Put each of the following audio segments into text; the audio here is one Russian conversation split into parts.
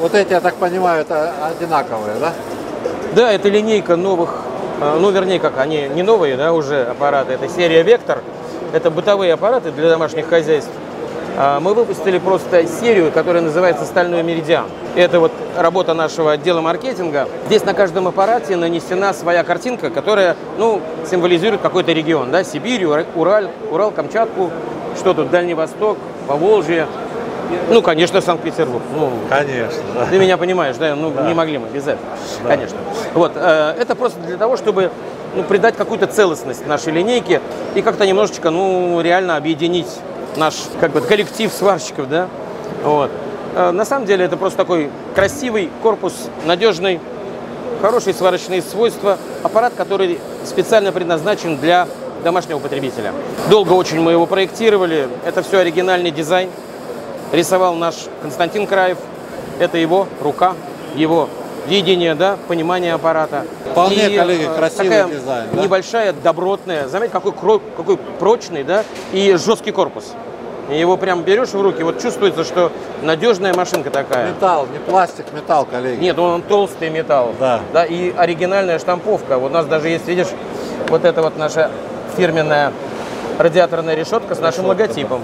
Вот эти, я так понимаю, это одинаковые, да? Да, это линейка новых, э, ну вернее как, они не новые, да, уже аппараты, это серия Вектор, это бытовые аппараты для домашних хозяйств. А Мы выпустили просто серию, которая называется «Стальной меридиан». Это вот работа нашего отдела маркетинга. Здесь на каждом аппарате нанесена своя картинка, которая, ну, символизирует какой-то регион, да, Сибирь, Ура- Ураль, Урал, Камчатку, что тут, Дальний Восток, Поволжье, ну, конечно, Санкт-Петербург. Ну, Конечно, да. ты меня понимаешь, да? Ну, не могли мы без этого, конечно. Вот, э, это просто для того, чтобы ну, придать какую-то целостность нашей линейке и как-то немножечко, ну, реально объединить наш, как бы, коллектив сварщиков, да? Вот. Э, на самом деле это просто такой красивый корпус, надежный, хорошие сварочные свойства, аппарат, который специально предназначен для домашнего потребителя. Долго очень мы его проектировали, это все оригинальный дизайн, рисовал наш Константин Краев. Это его рука, его видение, да, понимание аппарата. Вполне, коллеги, э, красивый такая дизайн, да? Небольшая, добротная. Заметьте, какой, кро- какой прочный, да, и жесткий корпус. И его прям берешь в руки, вот чувствуется, что надежная машинка такая. Металл, не пластик, металл, коллеги. Нет, он толстый металл. Да. Да, и оригинальная штамповка. Вот у нас даже есть, видишь, вот это вот наша фирменная радиаторная решетка с нашим логотипом.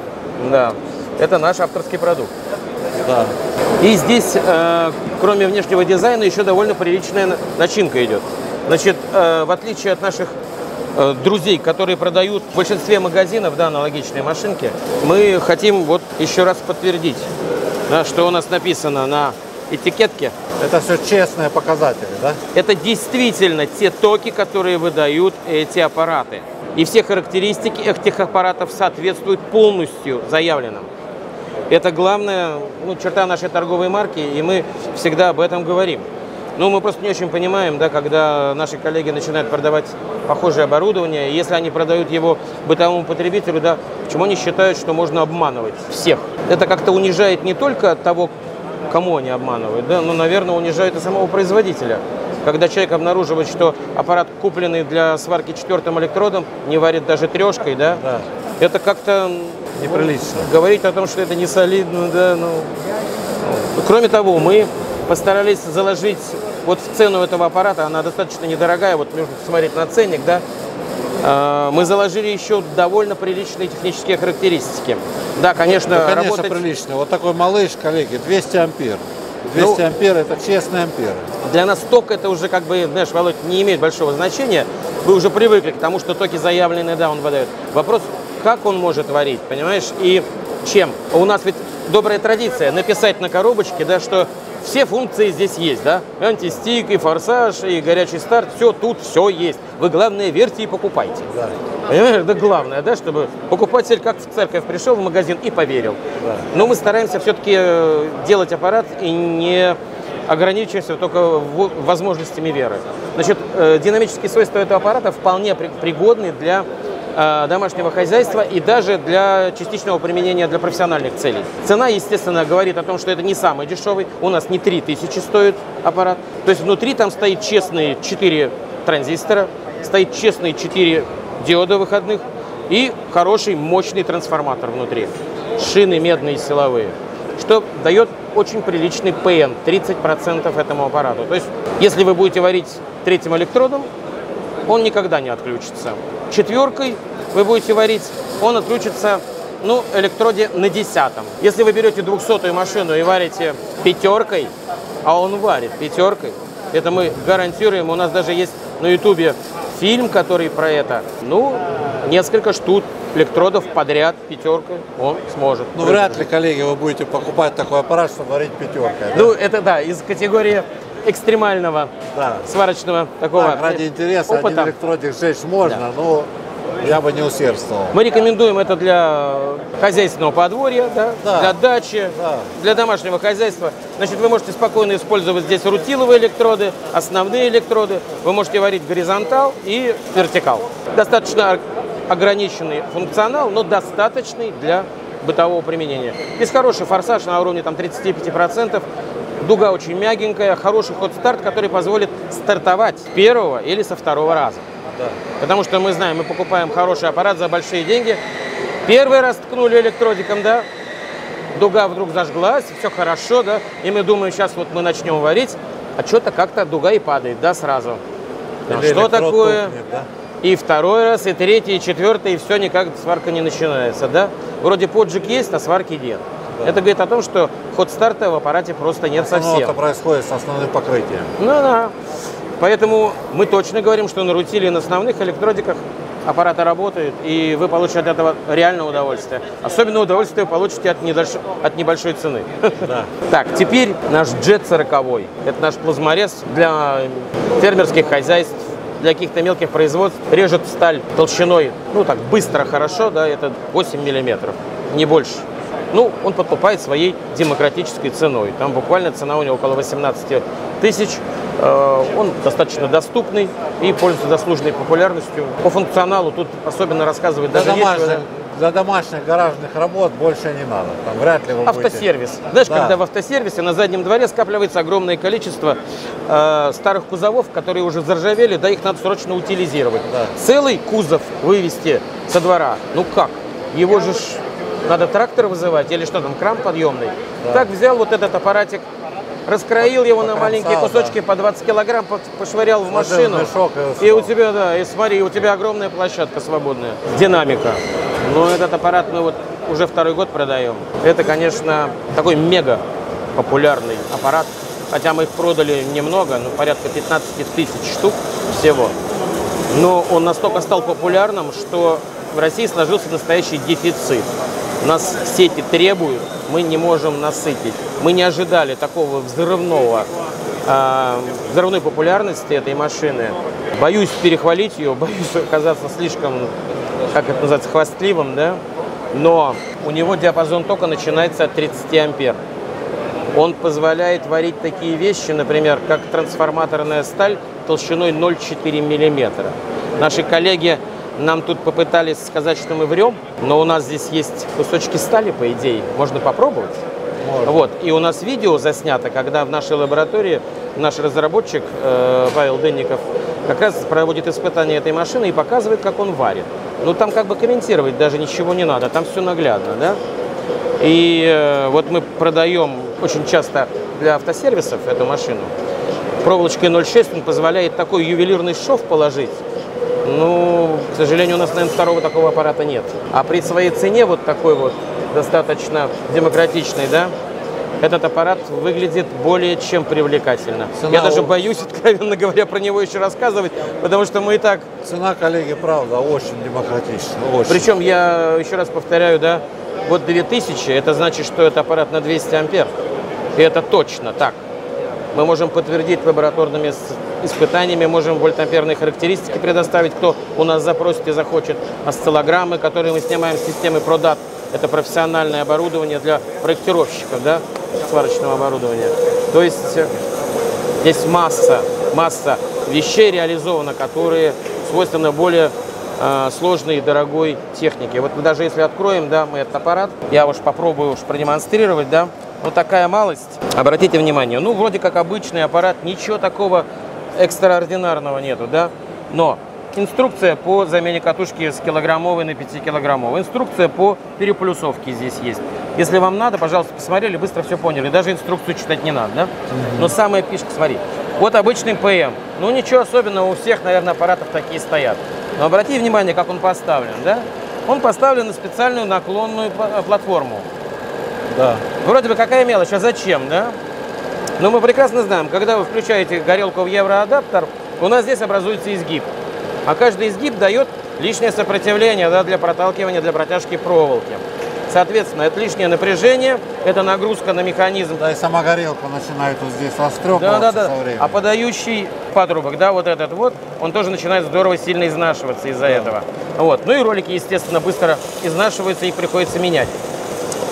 Да. Это наш авторский продукт. Да. И здесь, э, кроме внешнего дизайна, еще довольно приличная на- начинка идет. Значит, э, в отличие от наших э, друзей, которые продают в большинстве магазинов да, аналогичные машинки, мы хотим вот еще раз подтвердить, да, что у нас написано на этикетке. Это все честные показатели, да? Это действительно те токи, которые выдают эти аппараты. И все характеристики этих аппаратов соответствуют полностью заявленным. Это главная ну, черта нашей торговой марки, и мы всегда об этом говорим. Но мы просто не очень понимаем, да, когда наши коллеги начинают продавать похожее оборудование, если они продают его бытовому потребителю, да, почему они считают, что можно обманывать всех? Это как-то унижает не только того, кому они обманывают, да, но, наверное, унижает и самого производителя. Когда человек обнаруживает, что аппарат, купленный для сварки четвертым электродом, не варит даже трешкой, да, Да. Это как-то Неприлично. говорить о том, что это не солидно, да, ну. Ну, Кроме того, мы постарались заложить вот в цену этого аппарата, она достаточно недорогая, вот нужно посмотреть на ценник, да, э, мы заложили еще довольно приличные технические характеристики. Да, конечно, Да, конечно, работать прилично. Вот такой малыш, коллеги, 200 ампер. 200 Ну, ампер это честные амперы. Для нас ток это уже как бы, знаешь, Володь, не имеет большого значения. Вы уже привыкли к тому, что токи заявленные, да, он выдает. Вопрос, как он может варить, понимаешь, и чем. У нас ведь добрая традиция написать на коробочке, да, что все функции здесь есть, да, антистик, и форсаж, и горячий старт, все тут, все есть. Вы, главное, верьте и покупайте. Да. Понимаешь, это главное, да, чтобы покупатель как в церковь пришел в магазин и поверил. Но мы стараемся все-таки делать аппарат и не ограничиваемся только возможностями веры. Значит, э, динамические свойства этого аппарата вполне при- пригодны для э, домашнего хозяйства и даже для частичного применения для профессиональных целей. Цена, естественно, говорит о том, что это не самый дешевый. У нас не 3000 стоит аппарат. То есть внутри там стоит честные 4 транзистора, стоит честные 4 диода выходных и хороший мощный трансформатор внутри. Шины медные силовые, что дает очень приличный ПН, 30% этому аппарату. То есть, если вы будете варить третьим электродом, он никогда не отключится. Четверкой вы будете варить, он отключится, ну, электроде на десятом. Если вы берете двухсотую машину и варите пятеркой, а он варит пятеркой, это мы гарантируем. У нас даже есть на ютубе фильм, который про это. Ну, несколько штук электродов подряд пятеркой он сможет. Ну, вряд ли, коллеги, вы будете покупать такой аппарат, чтобы варить пятеркой. да? Ну, это да, из категории экстремального Да. сварочного такого Так, ради интереса опыта. один электродик сжечь можно, но я бы не усердствовал. Мы рекомендуем это для хозяйственного подворья, да, Да. для дачи, Да. для домашнего хозяйства. Значит, вы можете спокойно использовать здесь рутиловые электроды, основные электроды. Вы можете варить горизонтал и вертикал. Достаточно ограниченный функционал, но достаточный для бытового применения. Здесь хороший форсаж на уровне там, 35%. Дуга очень мягенькая, хороший ход-старт, который позволит стартовать с первого или со второго раза. Потому что мы знаем, мы покупаем хороший аппарат за большие деньги. Первый раз ткнули электродиком, да, дуга вдруг зажглась, все хорошо, да, и мы думаем, сейчас вот мы начнем варить, а что-то как-то дуга и падает, да, сразу. А что такое? тухнет, да? И второй раз, и третий, и четвертый, и все никак сварка не начинается, да? Вроде поджиг есть, а сварки нет. Да. Это говорит о том, что ход старта в аппарате просто нет В основном совсем. это происходит с основным покрытием. Ну да. Поэтому мы точно говорим, что на рутиле и на основных электродиках аппараты работают, и вы получите от этого реальное удовольствие. Особенно удовольствие вы получите от, недольш- от небольшой цены. Да. Так, теперь наш джет 40 Это наш плазморез для фермерских хозяйств, для каких-то мелких производств. Режет сталь толщиной, ну так, быстро, хорошо, да, это 8 миллиметров, не больше. Ну, он подкупает своей демократической ценой. Там буквально цена у него около 18 тысяч. Э, Он достаточно доступный и пользуется заслуженной популярностью. По функционалу тут особенно рассказывать даже нечего. домашних, для домашних гаражных работ больше не надо. Там вряд ли вы будете- Автосервис. Знаешь, Да. когда в автосервисе на заднем дворе скапливается огромное количество э, старых кузовов, которые уже заржавели, да их надо срочно утилизировать. Да. Целый кузов вывести со двора, ну как? Его же ж надо трактор вызывать или что там, кран подъемный. Да. Так взял вот этот аппаратик, раскроил его на маленькие Покромсал, кусочки по 20 килограмм, по- пошвырял в машину. мешок и И у тебя, да, и смотри, у тебя огромная площадка свободная. Динамика. Но этот аппарат мы вот уже второй год продаем. Это, конечно, такой мега популярный аппарат. Хотя мы их продали немного, ну, порядка 15 тысяч штук всего. Но он настолько стал популярным, что в России сложился настоящий дефицит. Нас сети требуют, мы не можем насытить. Мы не ожидали такого взрывного, а, взрывной популярности этой машины. Боюсь перехвалить ее, боюсь оказаться слишком, как это называется, хвастливым, да? Но у него диапазон тока начинается от 30 ампер. Он позволяет варить такие вещи, например, как трансформаторная сталь толщиной 0,4 мм. Наши коллеги нам тут попытались сказать, что мы врем, но у нас здесь есть кусочки стали, по идее, можно попробовать. Можно. Вот. И у нас видео заснято, когда в нашей лаборатории наш разработчик э, Павел Денников как раз проводит испытания этой машины и показывает, как он варит. Ну там как бы комментировать даже ничего не надо, там все наглядно, да? И э, вот мы продаем очень часто для автосервисов эту машину. Проволочкой 0,6 он позволяет такой ювелирный шов положить. Ну, к сожалению, у нас, наверное, второго такого аппарата нет. А при своей цене вот такой вот достаточно демократичной, да, этот аппарат выглядит более чем привлекательно. Цена Я даже боюсь, откровенно говоря, про него еще рассказывать, потому что мы и так Цена, коллеги, правда, очень демократичная. Очень. причем я еще раз повторяю, да, вот 2000, это значит, что это аппарат на 200 ампер. И это точно так. Мы можем подтвердить лабораторными испытаниями, можем вольтамперные характеристики предоставить, кто у нас запросит и захочет. Осциллограммы, которые мы снимаем с системы Продат. Это профессиональное оборудование для проектировщиков, да, сварочного оборудования. То есть э, Здесь масса, масса вещей реализовано, которые свойственны более э, сложной и дорогой технике. Вот даже если откроем, да, мы этот аппарат, я уж попробую уж продемонстрировать, да, вот такая малость. Обратите внимание, ну, вроде как обычный аппарат, ничего такого экстраординарного нету, да, но инструкция по замене катушки с килограммовой на 5-килограммовой, инструкция по переплюсовке здесь есть. Если вам надо, пожалуйста, посмотрели, быстро все поняли. Даже инструкцию читать не надо, да? Но самая фишка, смотри. Вот обычный ПМ. Ну, ничего особенного, у всех, наверное, аппаратов такие стоят. Но обрати внимание, как он поставлен, да? Он поставлен на специальную наклонную пла- платформу. Да. Вроде бы какая мелочь, а зачем, да? Но мы прекрасно знаем, когда вы включаете горелку в евроадаптер, у нас здесь образуется изгиб. А каждый изгиб дает лишнее сопротивление да, для проталкивания, для протяжки проволоки. Соответственно, это лишнее напряжение, это нагрузка на механизм. Да и сама горелка начинает вот здесь Да, растрепываться да, да. со временем. А подающий патрубок, да, вот этот вот, он тоже начинает здорово сильно изнашиваться из-за этого. Вот. Ну и ролики, естественно, быстро изнашиваются, их приходится менять.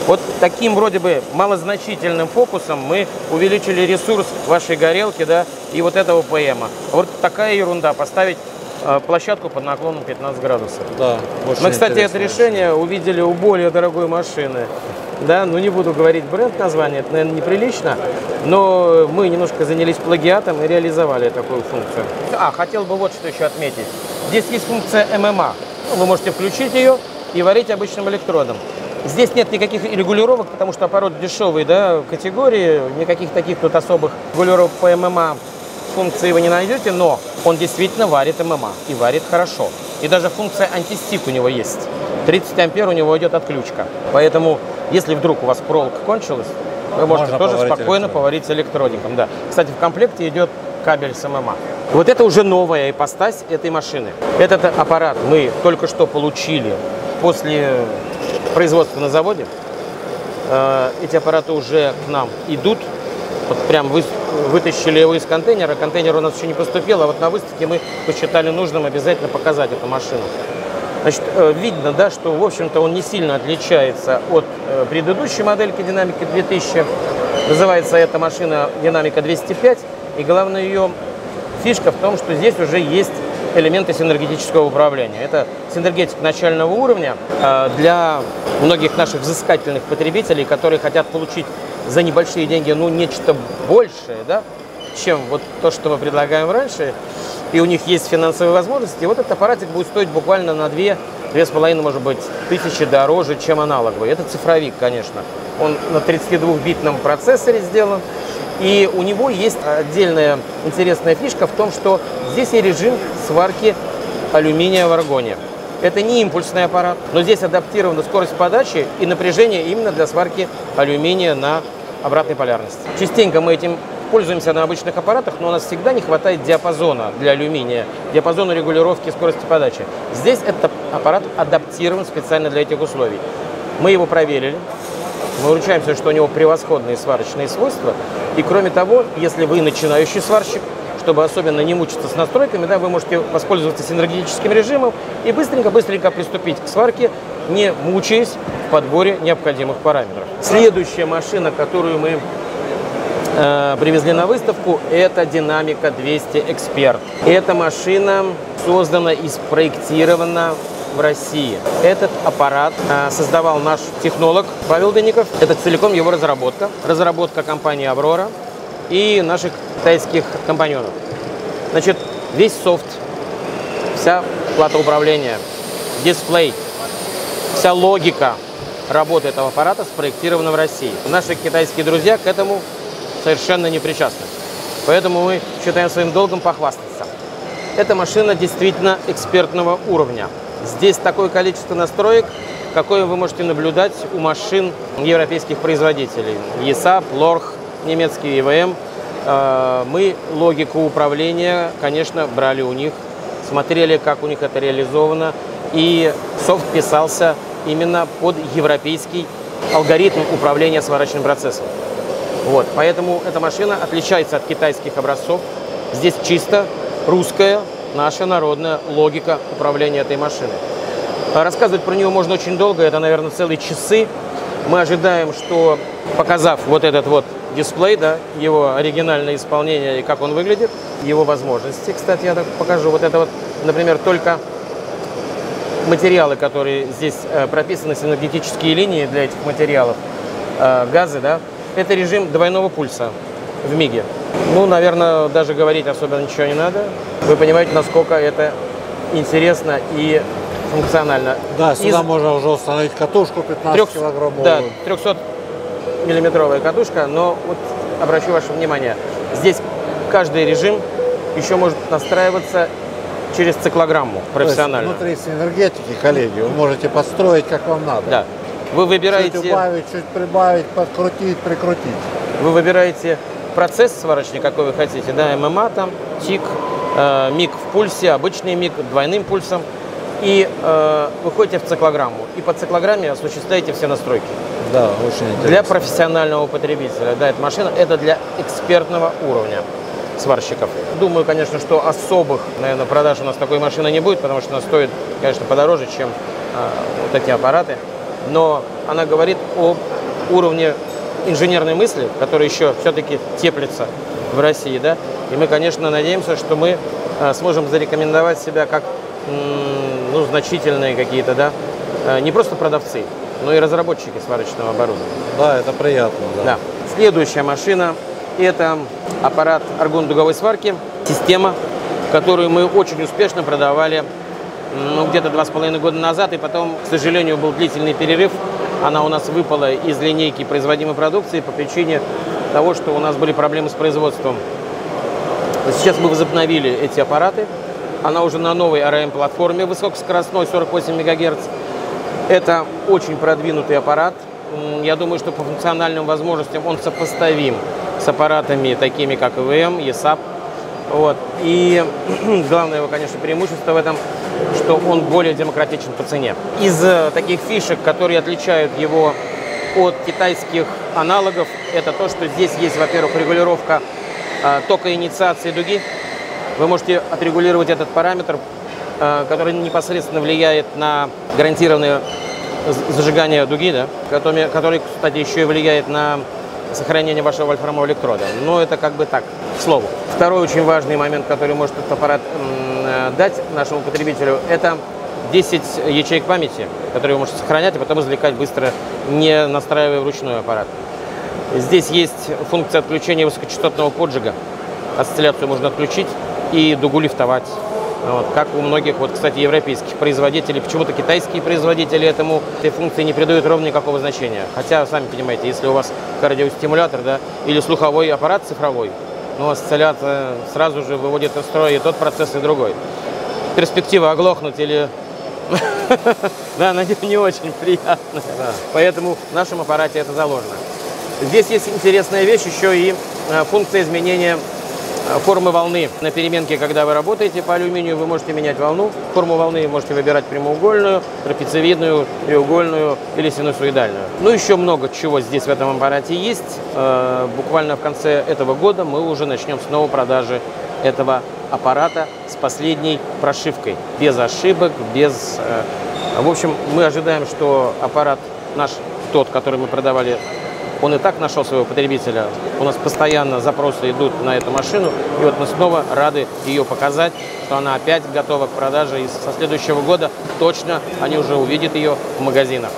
Вот таким вроде бы малозначительным фокусом мы увеличили ресурс вашей горелки, да, и вот этого ПМа. Вот такая ерунда, поставить э, площадку под наклоном 15 градусов. Да, Мы, кстати, это решение увидели у более дорогой машины. Да, ну не буду говорить бренд название, это, наверное, неприлично, но мы немножко занялись плагиатом и реализовали такую функцию. А, хотел бы вот что еще отметить. Здесь есть функция ММА. Вы можете включить ее и варить обычным электродом. Здесь нет никаких регулировок, потому что аппарат дешевый, да, категории, никаких таких тут особых регулировок по ММА функции вы не найдете, но он действительно варит ММА и варит хорошо. И даже функция антистик у него есть. 30 ампер у него идет отключка. Поэтому, если вдруг у вас проволока кончилась, вы можете Можно тоже поварить спокойно электроником. поварить электроником. Да. Кстати, в комплекте идет кабель с ММА. Вот это уже новая ипостась этой машины. Этот аппарат мы только что получили после производства на заводе. Э, Эти аппараты уже к нам идут. Вот прям вы- вытащили его из контейнера. Контейнер у нас еще не поступил, а вот на выставке мы посчитали нужным обязательно показать эту машину. Значит, э, видно, да, что, в общем-то, он не сильно отличается от э, предыдущей модельки Динамики 2000. Называется эта машина Динамика 205. И главное ее фишка в том, что здесь уже есть элементы синергетического управления. Это синергетик начального уровня э, для многих наших взыскательных потребителей, которые хотят получить за небольшие деньги ну, нечто большее, да, чем вот то, что мы предлагаем раньше, и у них есть финансовые возможности, вот этот аппаратик будет стоить буквально на 2, 2,5, может быть, тысячи дороже, чем аналоговый. Это цифровик, конечно. Он на 32-битном процессоре сделан, и у него есть отдельная интересная фишка в том, что здесь и режим сварки алюминия в аргоне. Это не импульсный аппарат, но здесь адаптирована скорость подачи и напряжение именно для сварки алюминия на обратной полярности. Частенько мы этим пользуемся на обычных аппаратах, но у нас всегда не хватает диапазона для алюминия, диапазона регулировки скорости подачи. Здесь этот аппарат адаптирован специально для этих условий. Мы его проверили, мы уручаемся, что у него превосходные сварочные свойства. И кроме того, если вы начинающий сварщик, чтобы особенно не мучиться с настройками, да, вы можете воспользоваться синергетическим режимом и быстренько-быстренько приступить к сварке, не мучаясь в подборе необходимых параметров. Следующая машина, которую мы э, привезли на выставку, это Динамика 200 Эксперт. Эта машина создана и спроектирована в России. Этот аппарат э, создавал наш технолог Павел Денников. Это целиком его разработка. Разработка компании «Аврора» и наших китайских компаньонов. Значит, весь софт, вся плата управления, дисплей, вся логика работы этого аппарата спроектирована в России. Наши китайские друзья к этому совершенно не причастны. Поэтому мы считаем своим долгом похвастаться. Эта машина действительно экспертного уровня. Здесь такое количество настроек, какое вы можете наблюдать у машин европейских производителей. ESAP, Лорх, немецкий EVM. Мы логику управления, конечно, брали у них, смотрели, как у них это реализовано. И софт писался именно под европейский алгоритм управления сварочным процессом. Вот, поэтому эта машина отличается от китайских образцов. Здесь чисто русская, наша народная логика управления этой машиной. А Рассказывать про нее можно очень долго, это, наверное, целые часы. Мы ожидаем, что показав вот этот вот дисплей, да, его оригинальное исполнение и как он выглядит, его возможности, кстати, я так покажу. Вот это вот, например, только материалы, которые здесь э, прописаны, синергетические линии для этих материалов, э, газы, да, это режим двойного пульса в МИГе. Ну, наверное, даже говорить особо ничего не надо. Вы понимаете, насколько это интересно и функционально. Да, сюда Из можно уже установить катушку 15 трех- килограммовую. Да, 300 миллиметровая катушка, но вот обращу ваше внимание, здесь каждый режим еще может настраиваться через циклограмму То есть профессионально. внутри синергетики, коллеги, вы можете подстроить, как вам надо. Да. Вы Чуть выбираете, убавить, чуть прибавить, подкрутить, прикрутить. вы выбираете процесс сварочный, какой вы хотите, да, ММА там, ТИК, э, МИГ в пульсе, обычный МИГ двойным пульсом, и э, выходите в циклограмму. И по циклограмме осуществляете все настройки. Да, очень интересно. Для профессионального потребителя, да, эта машина, это для экспертного уровня сварщиков. Думаю, конечно, что особых, наверное, продаж у нас такой машины не будет, потому что она стоит, конечно, подороже, чем а, вот эти аппараты. Но она говорит о уровне инженерной мысли, который еще все-таки теплится в России, да. И мы, конечно, надеемся, что мы а, сможем зарекомендовать себя как ну, значительные какие-то, да, а, не просто продавцы, но и разработчики сварочного оборудования. Да, это приятно. Да. Да. Следующая машина – это аппарат аргон-дуговой сварки, система, которую мы очень успешно продавали ну, где-то два с половиной года назад, и потом, к сожалению, был длительный перерыв Она у нас выпала из линейки производимой продукции по причине того, что у нас были проблемы с производством. Сейчас мы возобновили эти аппараты. Она уже на новой RM-платформе высокоскоростной 48 МГц. Это очень продвинутый аппарат. Я думаю, что по функциональным возможностям он сопоставим с аппаратами такими, как ИВМ, ESAP. Вот. И главное его, конечно, преимущество в этом, что он более демократичен по цене. Из э, таких фишек, которые отличают его от китайских аналогов, это то, что здесь есть, во-первых, регулировка э, тока инициации дуги. Вы можете отрегулировать этот параметр, э, который непосредственно влияет на гарантированное зажигание дуги, да, который, который, кстати, еще и влияет на сохранение вашего вольфрамового электрода. Но это как бы так, к слову. Второй очень важный момент, который может этот аппарат э, дать нашему потребителю, это 10 ячеек памяти, которые вы можете сохранять, и потом извлекать быстро, не настраивая вручную аппарат. Здесь есть функция отключения высокочастотного поджига. Осцилляцию можно отключить и дугу лифтовать. Вот, как у многих, вот, кстати, европейских производителей, почему-то китайские производители этому этой функции не придают ровно никакого значения. Хотя, сами понимаете, если у вас кардиостимулятор, да, или слуховой аппарат цифровой, ну, осцилляция сразу же выводит из строя и тот процесс, и другой. Перспектива оглохнуть или... Да, она не очень приятная. Поэтому в нашем аппарате это заложено. Здесь есть интересная вещь, еще и э, функция изменения формы волны. На переменке, когда вы работаете по алюминию, вы можете менять волну. Форму волны можете выбирать прямоугольную, трапециевидную, треугольную или синусоидальную. Ну, еще много чего здесь в этом аппарате есть. Э, буквально в конце этого года мы уже начнем снова продажи этого аппарата с последней прошивкой. Без ошибок, без... Э, в общем, мы ожидаем, что аппарат наш, тот, который мы продавали он и так нашел своего потребителя. У нас постоянно запросы идут на эту машину, и вот мы снова рады ее показать, что она опять готова к продаже, и со следующего года точно они уже увидят ее в магазинах.